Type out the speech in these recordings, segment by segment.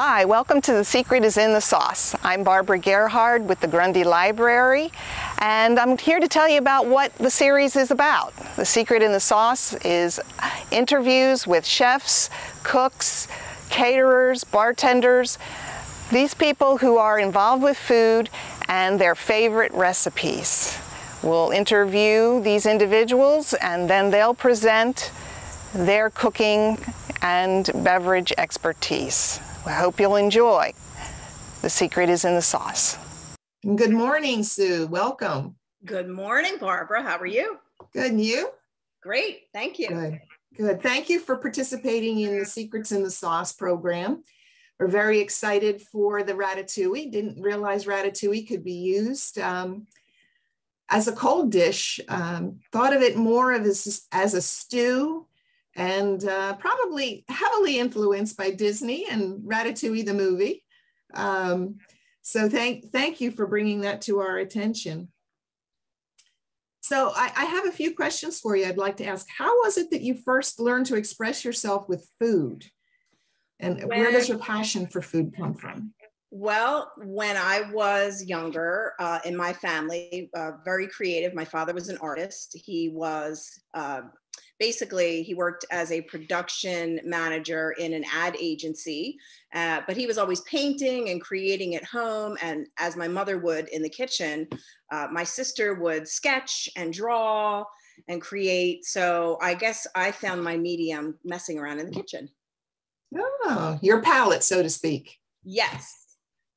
Hi, welcome to The Secret is in the Sauce. I'm Barbara Gerhard with the Grundy Library, and I'm here to tell you about what the series is about. The Secret in the Sauce is interviews with chefs, cooks, caterers, bartenders, these people who are involved with food and their favorite recipes. We'll interview these individuals and then they'll present their cooking and beverage expertise. I hope you'll enjoy. The secret is in the sauce. Good morning, Sue. Welcome. Good morning, Barbara. How are you? Good. And you? Great. Thank you. Good. Good. Thank you for participating in the Secrets in the Sauce program. We're very excited for the ratatouille. Didn't realize ratatouille could be used um, as a cold dish. Um, thought of it more of as, as a stew and uh, probably heavily influenced by Disney and Ratatouille the movie. Um, so thank, thank you for bringing that to our attention. So I, I, have a few questions for you I'd like to ask. How was it that you first learned to express yourself with food? And when, where does your passion for food come from? Well, when I was younger, uh, in my family, uh, very creative. My father was an artist. He was uh, basically he worked as a production manager in an ad agency uh, but he was always painting and creating at home and as my mother would in the kitchen uh, my sister would sketch and draw and create. So i guess i found my medium messing around in the kitchen. Oh your palette so to speak. Yes.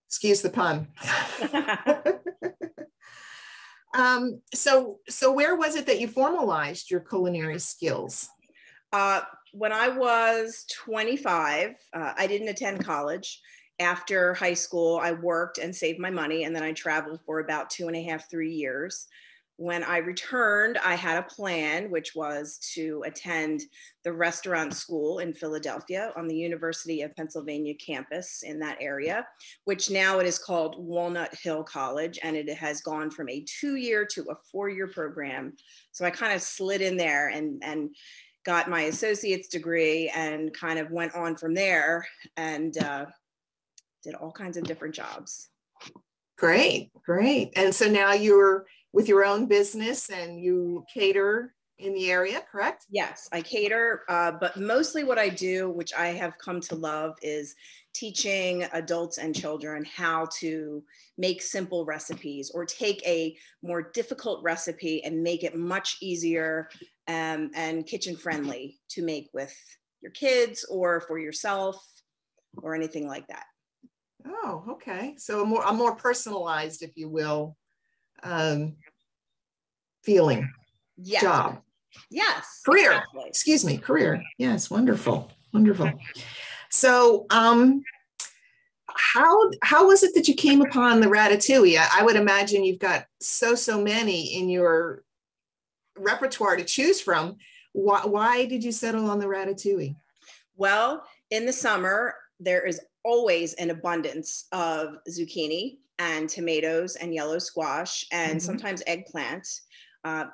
Excuse the pun Um, so, so where was it that you formalized your culinary skills? Uh, when I was 25, uh, I didn't attend college. After high school, I worked and saved my money, and then I traveled for about two and a half, three years when I returned, I had a plan, which was to attend the restaurant school in Philadelphia on the University of Pennsylvania campus in that area, which now it is called Walnut Hill College, and it has gone from a two-year to a four-year program. So I kind of slid in there and and got my associate's degree and kind of went on from there and uh, did all kinds of different jobs. Great, great. And so now you're with your own business and you cater in the area, correct? Yes, I cater, uh, but mostly what I do, which I have come to love, is teaching adults and children how to make simple recipes or take a more difficult recipe and make it much easier um, and kitchen friendly to make with your kids or for yourself or anything like that. Oh, okay. So a more a more personalized, if you will, um, feeling yes. job. Yes. Career. Exactly. Excuse me. Career. Yes. Wonderful. Wonderful. So, um, how how was it that you came upon the ratatouille? I, I would imagine you've got so so many in your repertoire to choose from. Why, why did you settle on the ratatouille? Well, in the summer, there is always an abundance of zucchini and tomatoes and yellow squash and mm-hmm. sometimes eggplant. Uh,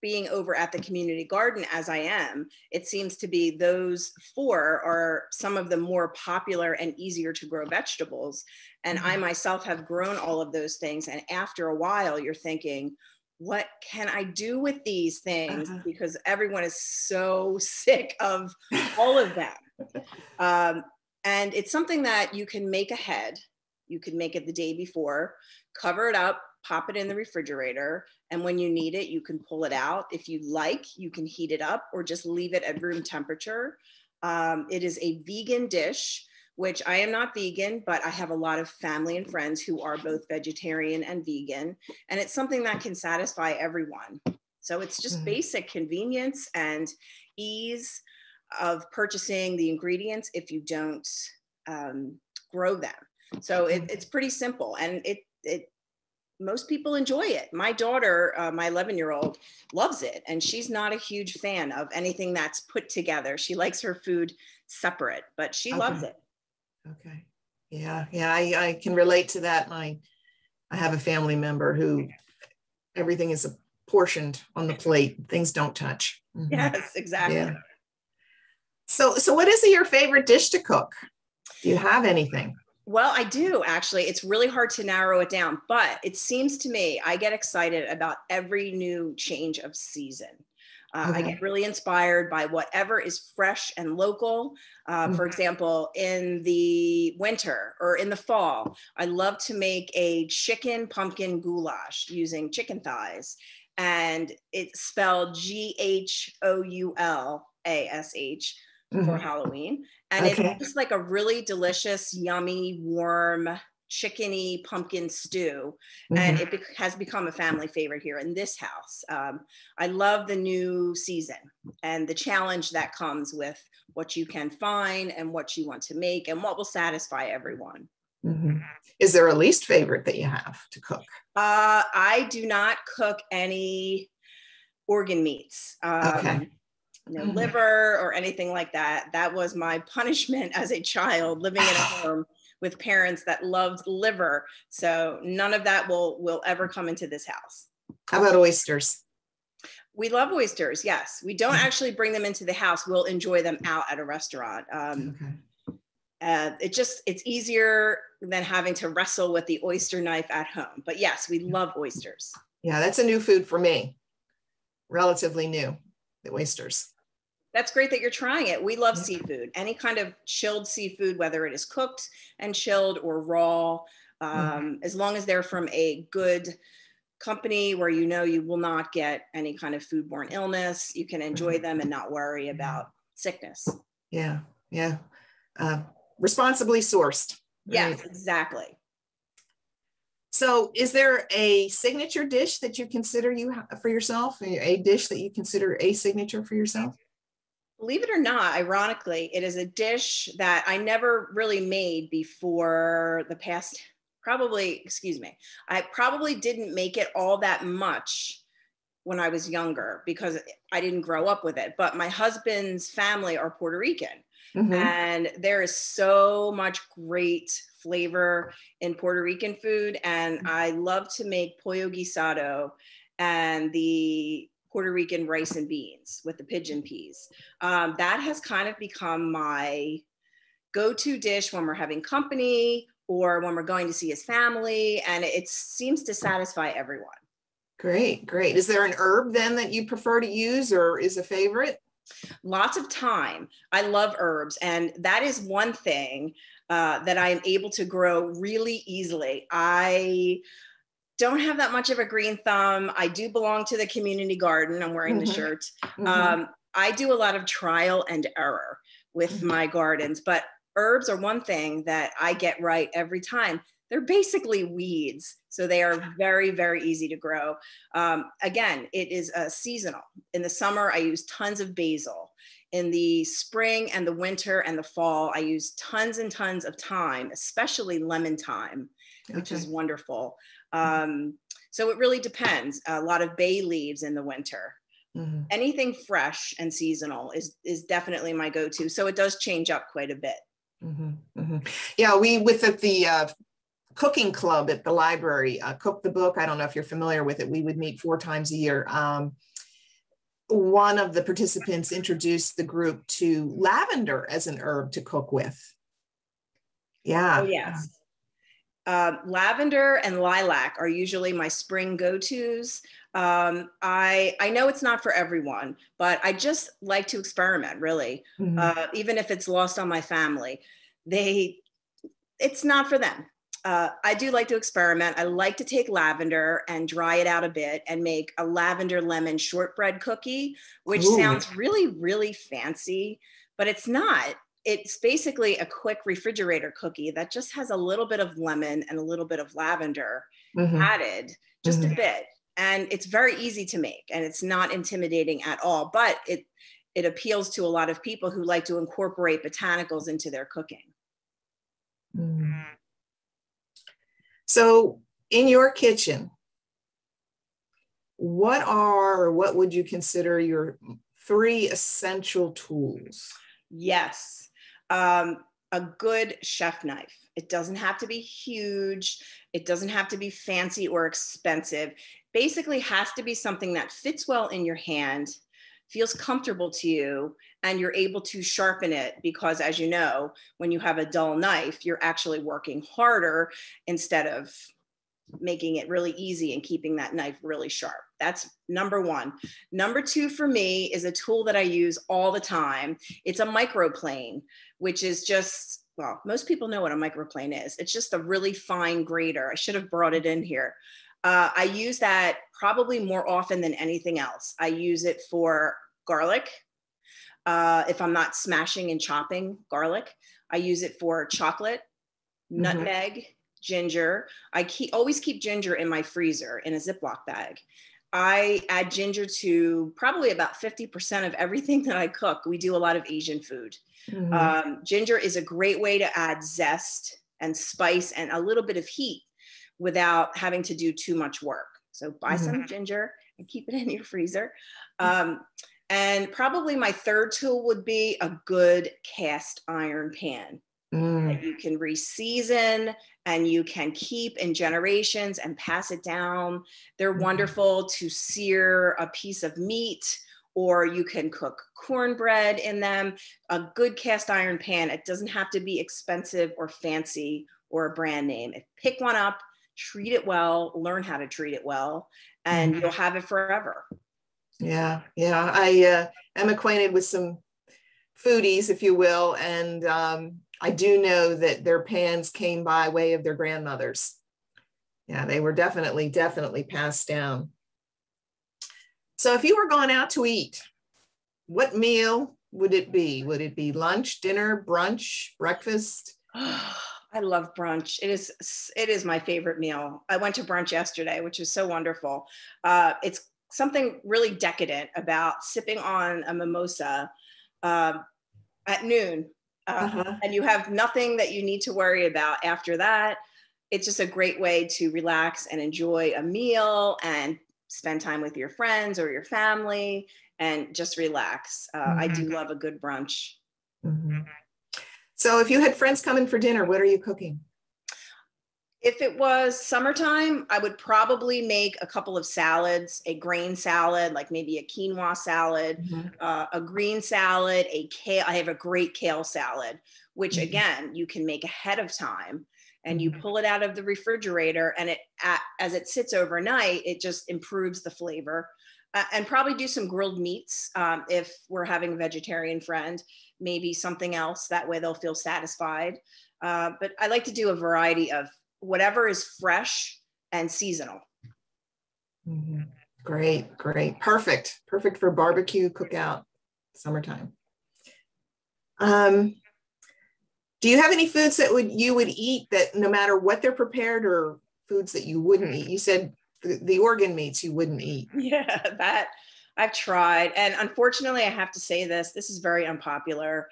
being over at the community garden as I am, it seems to be those four are some of the more popular and easier to grow vegetables. And mm-hmm. I myself have grown all of those things. And after a while, you're thinking, what can I do with these things? Uh-huh. Because everyone is so sick of all of them. um, and it's something that you can make ahead. You can make it the day before, cover it up, pop it in the refrigerator. And when you need it, you can pull it out. If you like, you can heat it up or just leave it at room temperature. Um, it is a vegan dish, which I am not vegan, but I have a lot of family and friends who are both vegetarian and vegan. And it's something that can satisfy everyone. So it's just mm-hmm. basic convenience and ease of purchasing the ingredients if you don't um, grow them. So it, it's pretty simple and it, it, most people enjoy it. My daughter, uh, my 11 year old, loves it, and she's not a huge fan of anything that's put together. She likes her food separate, but she okay. loves it. Okay. Yeah. Yeah. I, I can relate to that. My, I have a family member who everything is portioned on the plate, things don't touch. Mm-hmm. Yes, exactly. Yeah. So, so what is your favorite dish to cook? Do you have anything? Well, I do actually. It's really hard to narrow it down, but it seems to me I get excited about every new change of season. Uh, okay. I get really inspired by whatever is fresh and local. Uh, mm-hmm. For example, in the winter or in the fall, I love to make a chicken pumpkin goulash using chicken thighs. And it's spelled G H O U L A S H mm-hmm. for Halloween. And okay. it's just like a really delicious, yummy, warm, chickeny pumpkin stew. Mm-hmm. And it be- has become a family favorite here in this house. Um, I love the new season and the challenge that comes with what you can find and what you want to make and what will satisfy everyone. Mm-hmm. Is there a least favorite that you have to cook? Uh, I do not cook any organ meats. Um, okay no mm-hmm. liver or anything like that. That was my punishment as a child living in a home with parents that loved liver. So none of that will will ever come into this house. How about oysters? We love oysters. Yes, we don't mm-hmm. actually bring them into the house. We'll enjoy them out at a restaurant. Um, okay. Uh, it just it's easier than having to wrestle with the oyster knife at home. But yes, we love oysters. Yeah, that's a new food for me. Relatively new, the oysters that's great that you're trying it. We love seafood. Any kind of chilled seafood, whether it is cooked and chilled or raw, um, mm-hmm. as long as they're from a good company where you know you will not get any kind of foodborne illness, you can enjoy them and not worry about sickness. Yeah, yeah. Uh, responsibly sourced. Right? Yes, exactly. So, is there a signature dish that you consider you for yourself? A dish that you consider a signature for yourself? believe it or not, ironically, it is a dish that I never really made before the past, probably, excuse me, I probably didn't make it all that much when I was younger because I didn't grow up with it. But my husband's family are Puerto Rican. Mm-hmm. And there is so much great flavor in Puerto Rican food. And I love to make pollo guisado and the Puerto Rican rice and beans with the pigeon peas. Um, that has kind of become my go to dish when we're having company or when we're going to see his family. And it seems to satisfy everyone. Great, great. Is there an herb then that you prefer to use or is a favorite? Lots of time. I love herbs. And that is one thing uh, that I am able to grow really easily. I don't have that much of a green thumb. I do belong to the community garden. I'm wearing mm-hmm. the shirt. Mm-hmm. Um, I do a lot of trial and error with mm-hmm. my gardens, but herbs are one thing that I get right every time. They're basically weeds, so they are very, very easy to grow. Um, again, it is uh, seasonal. In the summer, I use tons of basil. In the spring and the winter and the fall, I use tons and tons of thyme, especially lemon thyme, which is wonderful. Mm-hmm. Um, so it really depends. A lot of bay leaves in the winter. Mm-hmm. Anything fresh and seasonal is is definitely my go-to. So it does change up quite a bit. Mm-hmm. Mm-hmm. Yeah, we with the, the uh, cooking club at the library, uh, cook the book. I don't know if you're familiar with it. We would meet four times a year. Um, one of the participants introduced the group to lavender as an herb to cook with. Yeah. Oh, yes. Uh, lavender and lilac are usually my spring go-tos. Um, I I know it's not for everyone, but I just like to experiment. Really, mm-hmm. uh, even if it's lost on my family, they it's not for them. Uh, I do like to experiment. I like to take lavender and dry it out a bit and make a lavender lemon shortbread cookie, which Ooh. sounds really really fancy, but it's not it's basically a quick refrigerator cookie that just has a little bit of lemon and a little bit of lavender mm-hmm. added, just mm-hmm. a bit. And it's very easy to make and it's not intimidating at all, but it it appeals to a lot of people who like to incorporate botanicals into their cooking. So, in your kitchen, what are or what would you consider your three essential tools? Yes um, a good chef knife. It doesn't have to be huge. It doesn't have to be fancy or expensive. Basically, has to be something that fits well in your hand, feels comfortable to you and you're able to sharpen it because as you know when you have a dull knife you're actually working harder instead of making it really easy and keeping that knife really sharp. That's number one. Number two for me is a tool that i use all the time. It's a microplane which is just well most people know what a microplane is. It's just a really fine grater. I should have brought it in here uh, I use that probably more often than anything else. I use it for garlic. Uh, if I'm not smashing and chopping garlic, I use it for chocolate, mm-hmm. nutmeg, ginger. I keep always keep ginger in my freezer in a Ziploc bag. I add ginger to probably about 50% of everything that I cook. We do a lot of Asian food. Mm-hmm. Um, ginger is a great way to add zest and spice and a little bit of heat without having to do too much work. So buy mm-hmm. some ginger and keep it in your freezer. Um, and probably my third tool would be a good cast iron pan mm. that you can reseason and you can keep in generations and pass it down. They're mm. wonderful to sear a piece of meat or you can cook cornbread in them. A good cast iron pan, it doesn't have to be expensive or fancy or a brand name. Pick one up, treat it well, learn how to treat it well, and mm-hmm. you'll have it forever. Yeah, yeah. I uh, am acquainted with some foodies, if you will, and um, I do know that their pans came by way of their grandmothers. Yeah, they were definitely, definitely passed down. So if you were going out to eat, what meal would it be? Would it be lunch, dinner, brunch, breakfast? I love brunch. It is it is my favorite meal. I went to brunch yesterday, which was so wonderful. Uh, it's something really decadent about sipping on a mimosa uh, at noon, uh, uh-huh. and you have nothing that you need to worry about after that. It's just a great way to relax and enjoy a meal and spend time with your friends or your family and just relax. Mm-hmm. I do mm-hmm. love a good brunch. Mm-hmm. So if you had friends coming for dinner, what are you cooking? If it was summertime, I would probably make a couple of salads, a grain salad, like maybe a quinoa salad, mm-hmm. uh, a green salad, a kale. I have a great kale salad, which mm-hmm. again, you can make ahead of time and you mm-hmm. pull it out of the refrigerator and it as it sits overnight, it just improves the flavor. Uh, and probably do some grilled meats um, if we're having a vegetarian friend maybe something else. That way they'll feel satisfied. Uh, but I like to do a variety of whatever is fresh and seasonal. Mm-hmm. Great, great, perfect, perfect for barbecue cookout, summertime. Um, do you have any foods that would you would eat that no matter what they're prepared, or foods that you wouldn't eat? You said the, the organ meats you wouldn't eat. Yeah, that I've tried. And unfortunately, I have to say this this is very unpopular.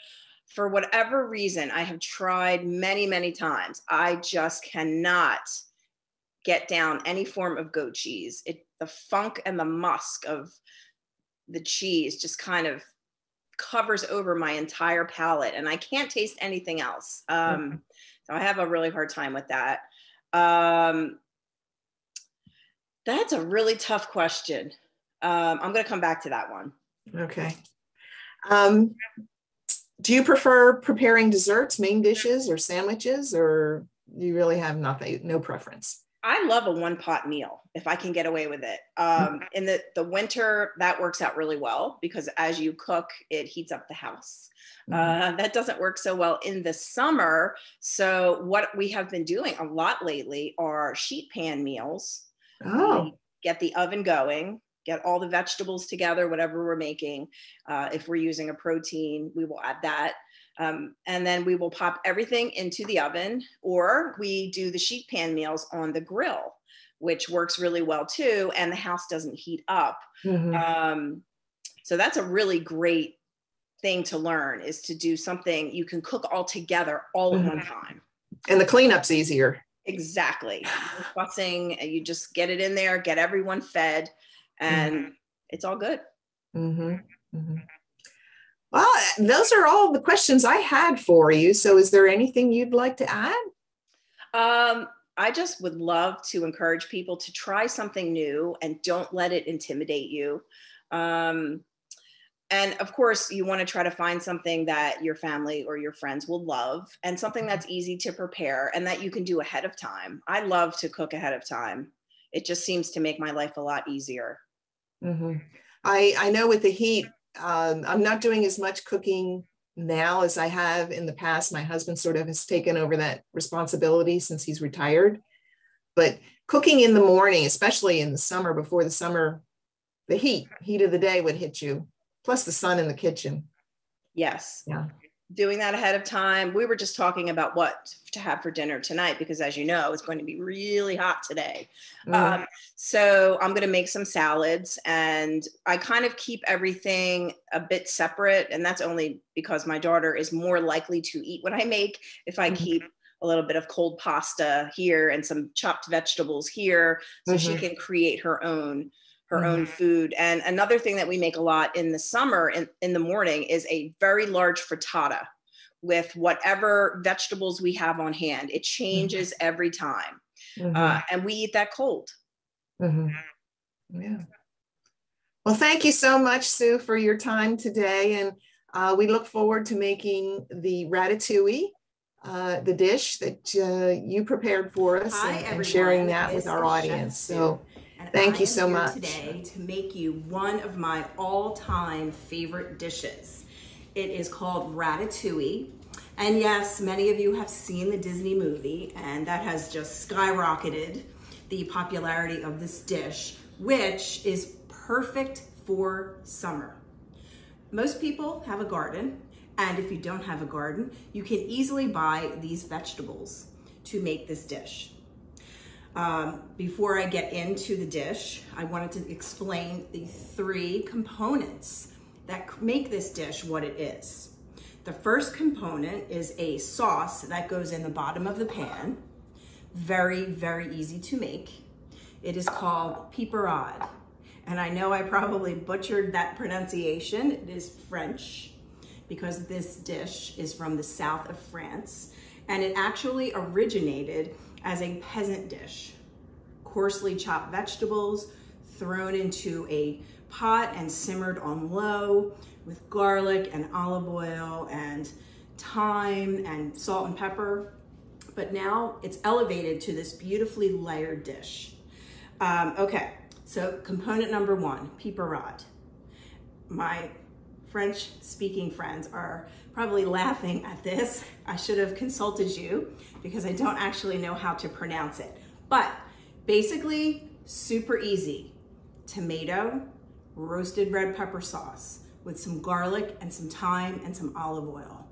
For whatever reason, I have tried many, many times. I just cannot get down any form of goat cheese. It the funk and the musk of the cheese just kind of covers over my entire palate and I can't taste anything else. Um, mm-hmm. So I have a really hard time with that. Um, that's a really tough question. Um, I'm going to come back to that one. Okay. Um, do you prefer preparing desserts, main dishes, or sandwiches, or you really have nothing, no preference? I love a one pot meal if I can get away with it. Um, in the, the winter, that works out really well because as you cook, it heats up the house. Mm-hmm. Uh, that doesn't work so well in the summer. So, what we have been doing a lot lately are sheet pan meals. Oh. We get the oven going, get all the vegetables together, whatever we're making. Uh, if we're using a protein, we will add that. Um, and then we will pop everything into the oven, or we do the sheet pan meals on the grill, which works really well too. And the house doesn't heat up. Mm-hmm. Um, so that's a really great thing to learn is to do something you can cook all together all mm-hmm. at one time. And the cleanup's easier. Exactly. fussing, you just get it in there, get everyone fed and mm-hmm. it's all good. Mm-hmm. Mm-hmm. Well, those are all the questions I had for you. So, is there anything you'd like to add? Um, I just would love to encourage people to try something new and don't let it intimidate you. Um, and of course, you want to try to find something that your family or your friends will love and something that's easy to prepare and that you can do ahead of time. I love to cook ahead of time. It just seems to make my life a lot easier. Mm-hmm. I, I know with the heat, um, I'm not doing as much cooking now as I have in the past. My husband sort of has taken over that responsibility since he's retired. But cooking in the morning, especially in the summer before the summer, the heat, heat of the day would hit you plus the sun in the kitchen. Yes. Yeah. Doing that ahead of time. We were just talking about what to have for dinner tonight because, as you know, it's going to be really hot today. Mm. Um, so, I'm going to make some salads and I kind of keep everything a bit separate. And that's only because my daughter is more likely to eat what I make if I mm-hmm. keep a little bit of cold pasta here and some chopped vegetables here so mm-hmm. she can create her own her mm-hmm. own food. And another thing that we make a lot in the summer in, in the morning is a very large frittata with whatever vegetables we have on hand. It mm-hmm. changes mm-hmm. every time. Mm-hmm. Uh, and we eat that cold. Mm-hmm. Yeah. Well, thank you so much, Sue, for your time today. And uh, we look forward to making the ratatouille, uh, the dish that uh, you prepared for us, Hi, and, and, sharing that with our audience. So and Thank I you so much. Today to make you one of my all-time favorite dishes. It is called ratatouille. And yes, many of you have seen the Disney movie and that has just skyrocketed the popularity of this dish, which is perfect for summer. Most people have a garden, and if you don't have a garden, you can easily buy these vegetables to make this dish. Um, before I get into the dish, I wanted to explain the three components that make this dish what it is. The first component is a sauce that goes in the bottom of the pan. Very, very easy to make. It is called piperade. And I know I probably butchered that pronunciation. It is French because this dish is from the south of France. And it actually originated as a peasant dish. Coarsely chopped vegetables thrown into a pot and simmered on low with garlic and olive oil and thyme and salt and pepper. But now it's elevated to this beautifully layered dish. Um, okay, so component number one, piperade. My French speaking friends are probably laughing at this. I should have consulted you because I don't actually know how to pronounce it. But basically, super easy. Tomato, roasted red pepper sauce with some garlic and some thyme and some olive oil.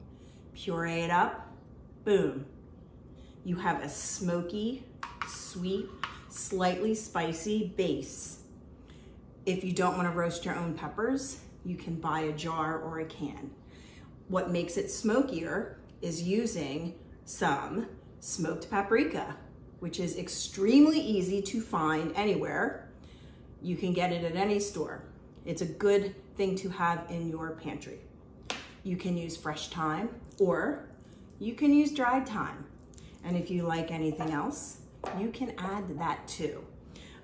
Puree it up, boom. You have a smoky, sweet, slightly spicy base. If you don't wanna roast your own peppers, you can buy a jar or a can. What makes it smokier is using some smoked paprika, which is extremely easy to find anywhere. You can get it at any store. It's a good thing to have in your pantry. You can use fresh thyme or you can use dried thyme. And if you like anything else, you can add that too.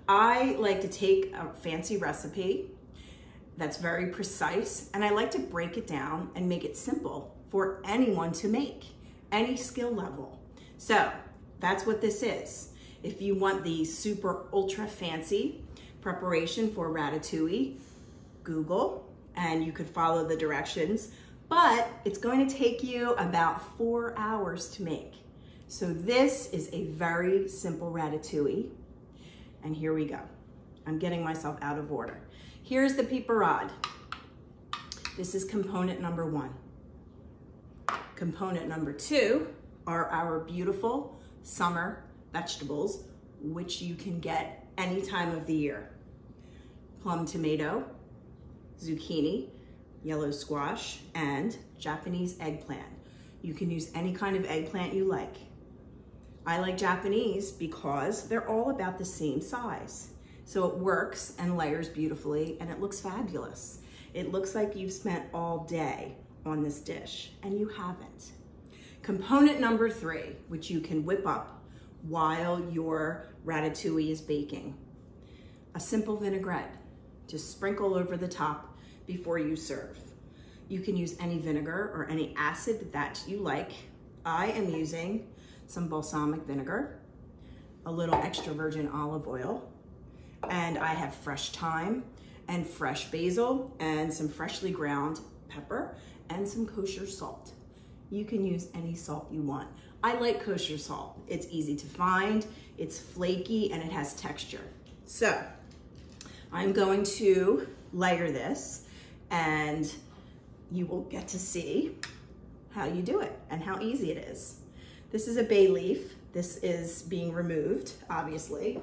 I like to take a fancy recipe that's very precise and I like to break it down and make it simple for anyone to make, any skill level. So that's what this is. If you want the super ultra fancy preparation for ratatouille, Google and you could follow the directions, but it's going to take you about four hours to make. So this is a very simple ratatouille. And here we go. I'm getting myself out of order. Here's the piperade. This is component number one. Component number two are our beautiful summer vegetables, which you can get any time of the year. Plum tomato, zucchini, yellow squash, and Japanese eggplant. You can use any kind of eggplant you like. I like Japanese because they're all about the same size. So it works and layers beautifully and it looks fabulous. It looks like you've spent all day on this dish and you haven't. Component number three, which you can whip up while your ratatouille is baking. A simple vinaigrette to sprinkle over the top before you serve. You can use any vinegar or any acid that you like. I am using some balsamic vinegar, a little extra virgin olive oil, and I have fresh thyme and fresh basil and some freshly ground pepper and some kosher salt. You can use any salt you want. I like kosher salt. It's easy to find, it's flaky, and it has texture. So I'm going to layer this and you will get to see how you do it and how easy it is. This is a bay leaf. This is being removed, obviously.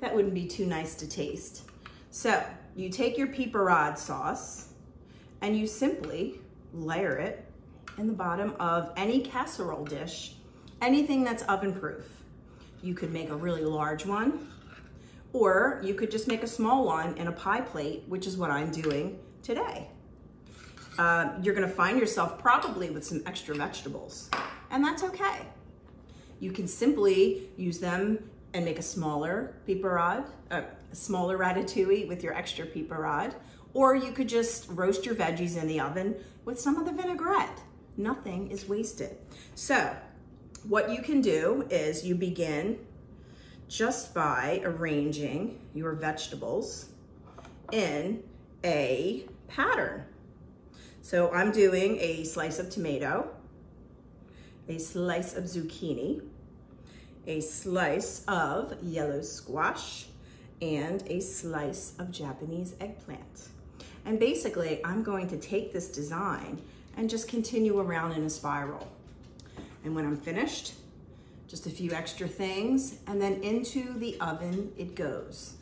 That wouldn't be too nice to taste. So you take your piperade sauce and you simply layer it in the bottom of any casserole dish, anything that's oven proof. You could make a really large one, or you could just make a small one in a pie plate, which is what I'm doing today. Uh, you're gonna find yourself probably with some extra vegetables, and that's okay. You can simply use them and make a smaller piperade, a smaller ratatouille with your extra piperade, or you could just roast your veggies in the oven with some of the vinaigrette. Nothing is wasted. So what you can do is you begin just by arranging your vegetables in a pattern. So I'm doing a slice of tomato, a slice of zucchini, a slice of yellow squash, and a slice of Japanese eggplant. And basically, I'm going to take this design and just continue around in a spiral. And when I'm finished, just a few extra things, and then into the oven it goes.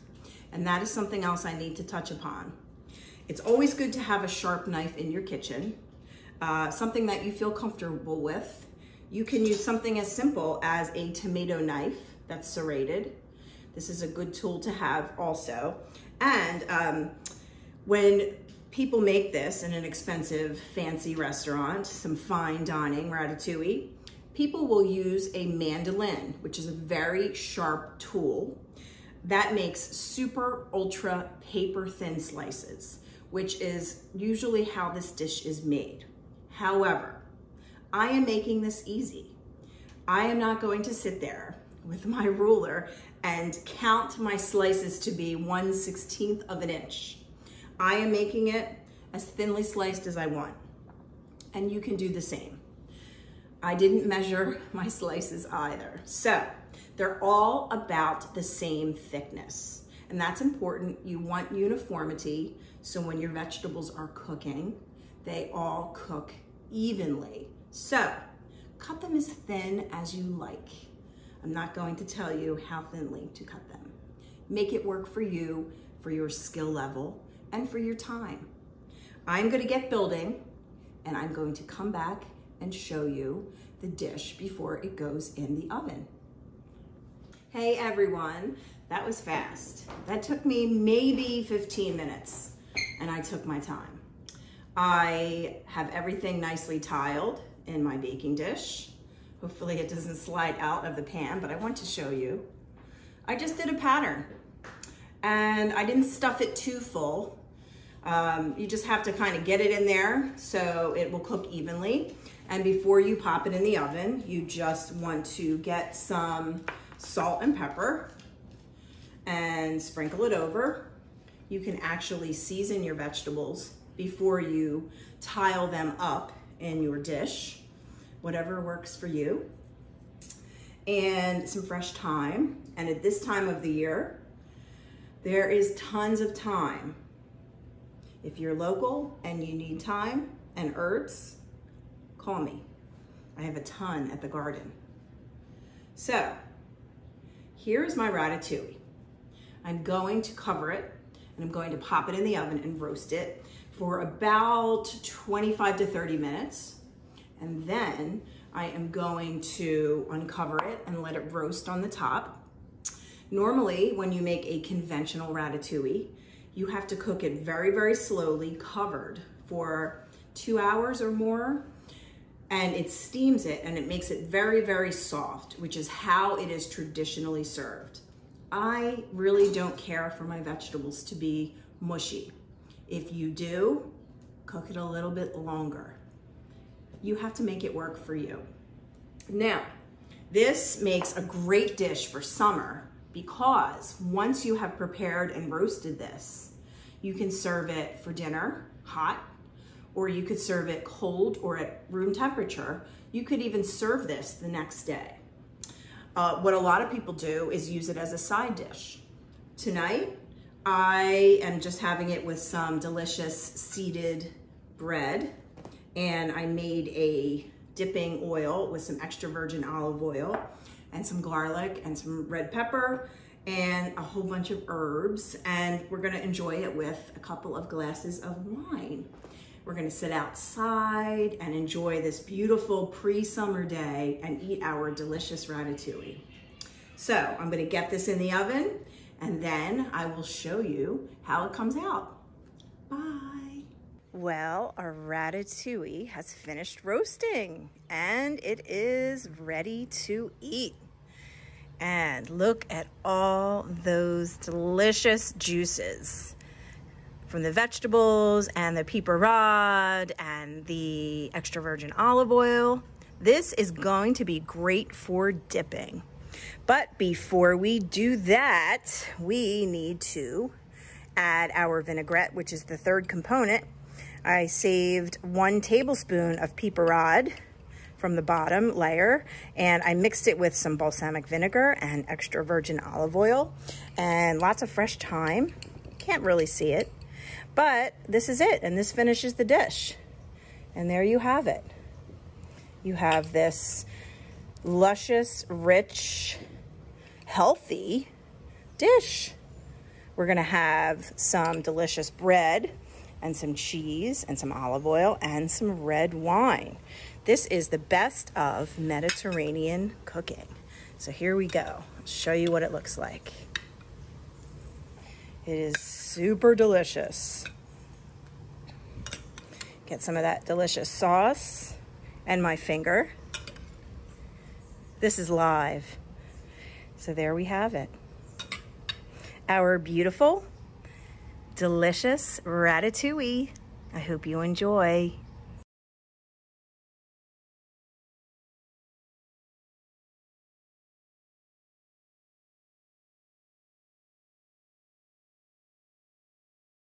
And that is something else I need to touch upon. It's always good to have a sharp knife in your kitchen, uh, something that you feel comfortable with. You can use something as simple as a tomato knife that's serrated. This is a good tool to have also. And um, when people make this in an expensive, fancy restaurant, some fine dining, ratatouille, people will use a mandolin, which is a very sharp tool that makes super ultra paper thin slices, which is usually how this dish is made. However, I am making this easy. I am not going to sit there with my ruler and count my slices to be 1 16th of an inch. I am making it as thinly sliced as I want. And you can do the same. I didn't measure my slices either. So they're all about the same thickness. And that's important. You want uniformity. So when your vegetables are cooking, they all cook evenly. So cut them as thin as you like. I'm not going to tell you how thinly to cut them. Make it work for you, for your skill level, and for your time. I'm gonna get building, and I'm going to come back and show you the dish before it goes in the oven. Hey everyone, that was fast. That took me maybe 15 minutes, and I took my time. I have everything nicely tiled in my baking dish. Hopefully it doesn't slide out of the pan, but I want to show you. I just did a pattern and I didn't stuff it too full. Um, you just have to kind of get it in there so it will cook evenly. And before you pop it in the oven, you just want to get some salt and pepper and sprinkle it over. You can actually season your vegetables before you tile them up in your dish whatever works for you. And some fresh thyme. And at this time of the year, there is tons of thyme. If you're local and you need thyme and herbs, call me. I have a ton at the garden. So here's my ratatouille. I'm going to cover it and I'm going to pop it in the oven and roast it for about 25 to 30 minutes. And then I am going to uncover it and let it roast on the top. Normally, when you make a conventional ratatouille, you have to cook it very, very slowly, covered for two hours or more. And it steams it and it makes it very, very soft, which is how it is traditionally served. I really don't care for my vegetables to be mushy. If you do, cook it a little bit longer. You have to make it work for you. Now, this makes a great dish for summer because once you have prepared and roasted this, you can serve it for dinner hot, or you could serve it cold or at room temperature. You could even serve this the next day. Uh, what a lot of people do is use it as a side dish. Tonight, I am just having it with some delicious seeded bread and I made a dipping oil with some extra virgin olive oil and some garlic and some red pepper and a whole bunch of herbs and we're gonna enjoy it with a couple of glasses of wine. We're gonna sit outside and enjoy this beautiful pre-summer day and eat our delicious ratatouille. So I'm gonna get this in the oven and then I will show you how it comes out. Bye. Well, our ratatouille has finished roasting and it is ready to eat. And look at all those delicious juices from the vegetables and the piperade and the extra virgin olive oil. This is going to be great for dipping. But before we do that, we need to add our vinaigrette, which is the third component. I saved one tablespoon of piperade from the bottom layer and I mixed it with some balsamic vinegar and extra virgin olive oil and lots of fresh thyme. Can't really see it. But this is it, and this finishes the dish. And there you have it. You have this luscious, rich, healthy dish. We're gonna have some delicious bread and some cheese and some olive oil and some red wine. This is the best of Mediterranean cooking. So here we go. I'll show you what it looks like. It is super delicious. Get some of that delicious sauce and my finger. This is live. So there we have it. Our beautiful, delicious ratatouille. I hope you enjoy.